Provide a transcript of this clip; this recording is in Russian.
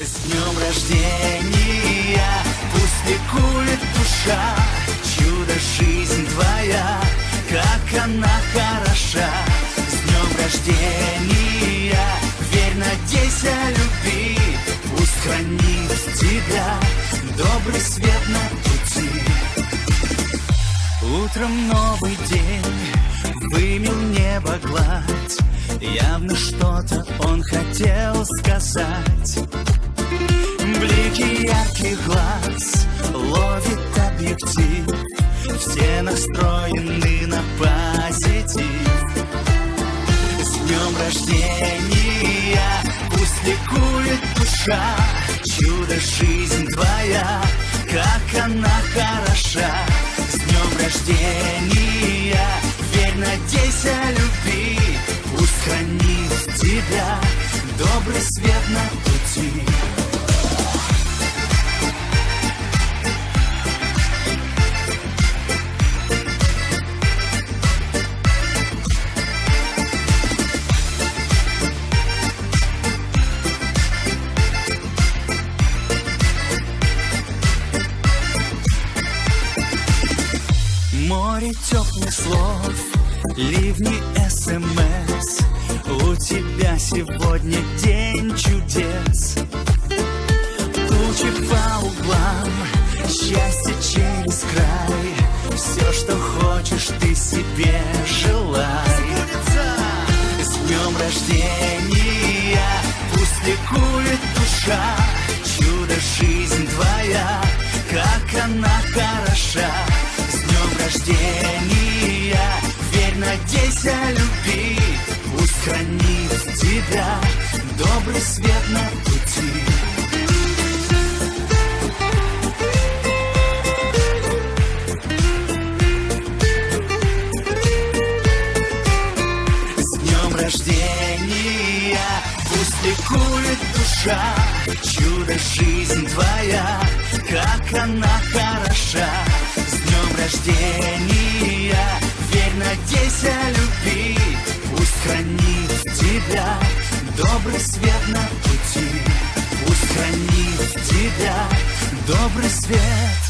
С днем рождения Пусть ликует душа Чудо жизнь твоя Как она хороша. С днем рождения Верь, надейся, люби Пусть хранит тебя Добрый свет на пути. Утром новый день Вымел небо гладь Явно что-то он хотел сказать Блики ярких глаз Ловит объектив. Все настроены на позитив. С днем рождения! Пусть ликует душа. Чудо жизнь твоя Как она хороша. С днем рождения! Верь, надейся, люби Пусть хранит тебя Добрый свет на пути Море теплых слов, ливни СМС У тебя сегодня день чудес. Тучи по углам, счастье через край. Все, что хочешь, ты себе желай. С днем рождения, пусть ликует душа рождения, верь, надейся, люби Пусть хранит тебя добрый свет на пути. С днем рождения Пусть ликует душа. Чудо жизнь твоя Как она хороша. С днем рождения тебя. Добрый свет на пути Пусть хранит тебя. Добрый свет